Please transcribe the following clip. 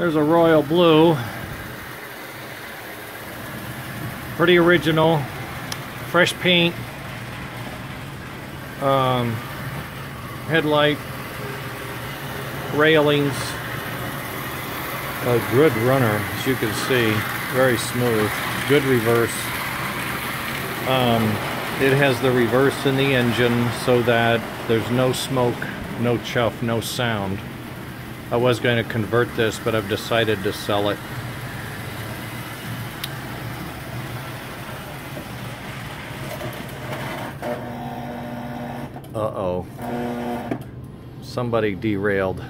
There's a royal blue. Pretty original. Fresh paint. Um, headlight. Railings. A good runner, as you can see. Very smooth. Good reverse. Um, it has the reverse in the engine so that there's no smoke, no chuff, no sound. I was going to convert this, but I've decided to sell it. Uh-oh. Somebody derailed.